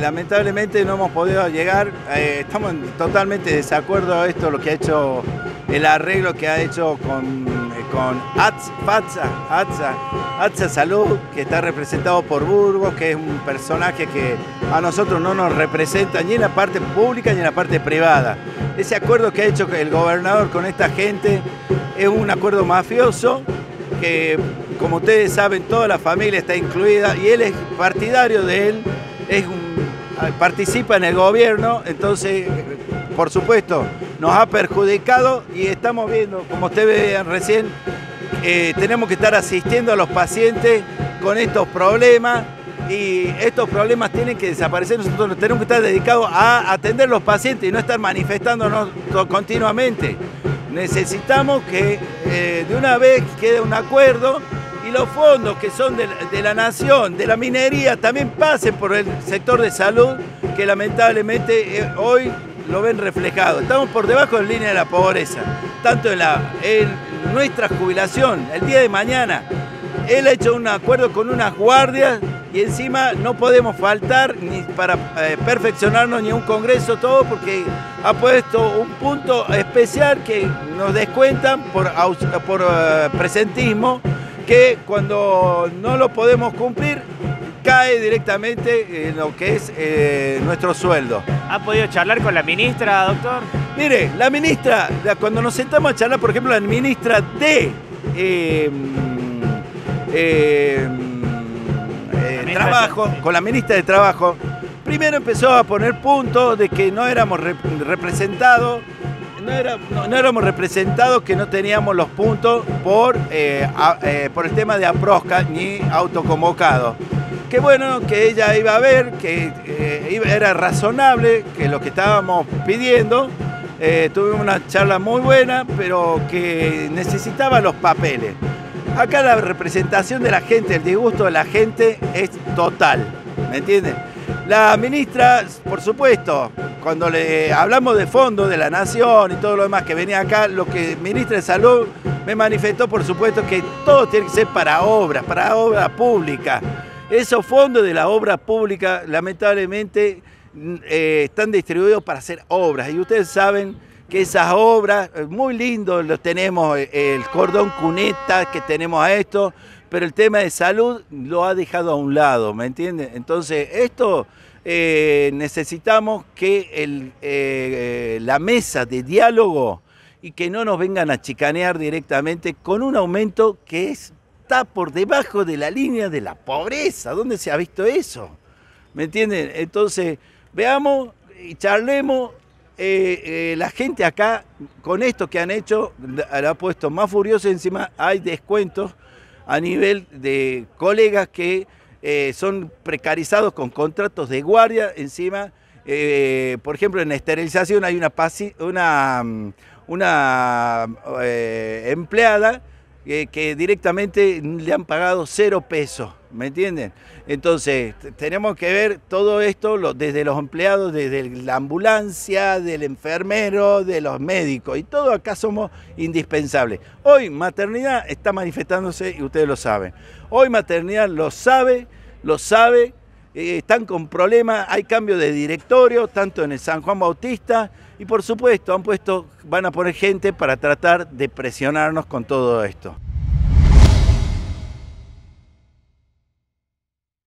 Lamentablemente no hemos podido llegar, eh, estamos totalmente de desacuerdo a esto, lo que ha hecho, el arreglo que ha hecho con, con ATSA, Salud, que está representado por Burgos, que es un personaje que a nosotros no nos representa ni en la parte pública ni en la parte privada. Ese acuerdo que ha hecho el gobernador con esta gente es un acuerdo mafioso que, como ustedes saben, toda la familia está incluida y él es partidario de él, es un participa en el gobierno, entonces, por supuesto, nos ha perjudicado y estamos viendo, como ustedes vean recién, eh, tenemos que estar asistiendo a los pacientes con estos problemas y estos problemas tienen que desaparecer. Nosotros tenemos que estar dedicados a atender a los pacientes y no estar manifestándonos continuamente. Necesitamos que eh, de una vez quede un acuerdo y los fondos que son de, la nación, de la minería, también pasen por el sector de salud, que lamentablemente eh, hoy lo ven reflejado. Estamos por debajo de la línea de la pobreza, tanto en, nuestra jubilación, el día de mañana. Él ha hecho un acuerdo con unas guardias y encima no podemos faltar ni para eh, perfeccionarnos ni un congreso, todo porque ha puesto un punto especial que nos descuentan por, por eh, presentismo que cuando no lo podemos cumplir cae directamente en lo que es eh, nuestro sueldo. ¿Ha podido charlar con la ministra, doctor? Mire, la ministra, cuando nos sentamos a charlar, por ejemplo, la ministra de em, em, eh, Trabajo, con la ministra de Trabajo, primero empezó a poner puntos de que no éramos representados no, éramos representados que no teníamos los puntos por, eh, eh, por el tema de aprosca ni autoconvocado. Qué bueno que ella iba a ver que eh, era razonable que lo que estábamos pidiendo. tuvimos una charla muy buena, pero que necesitaba los papeles. Acá la representación de la gente, el disgusto de la gente es total, ¿me entienden? La ministra, por supuesto, cuando le hablamos de fondo de la nación y todo lo demás que venía acá, lo que ministra de Salud me manifestó, por supuesto, que todo tiene que ser para obras, para obra pública. Esos fondos de la obra pública, lamentablemente, eh, están distribuidos para hacer obras. Y ustedes saben que esas obras, muy lindo, los tenemos, eh, el cordón cuneta que tenemos a esto, pero el tema de salud lo ha dejado a un lado, ¿me entienden? Entonces, esto eh, necesitamos que el, eh, la mesa de diálogo y que no nos vengan a chicanear directamente con un aumento que está por debajo de la línea de la pobreza. ¿Dónde se ha visto eso? ¿Me entienden? Entonces, veamos y charlemos. Eh, la gente acá, con esto que han hecho, la ha puesto más furioso. Encima hay descuentos a nivel de colegas que eh, son precarizados con contratos de guardia encima. Eh, por ejemplo, en esterilización hay una, una, mm, eh, empleada que directamente le han pagado cero pesos, ¿me entienden? Entonces, tenemos que ver todo esto desde los empleados, desde la ambulancia, del enfermero, de los médicos, y todo acá somos indispensables. Hoy maternidad está manifestándose y ustedes lo saben. Hoy maternidad lo sabe, lo sabe, eh, están con problemas, hay cambio de directorio, tanto en el San Juan Bautista, y por supuesto han puesto, van a poner gente para tratar de presionarnos con todo esto.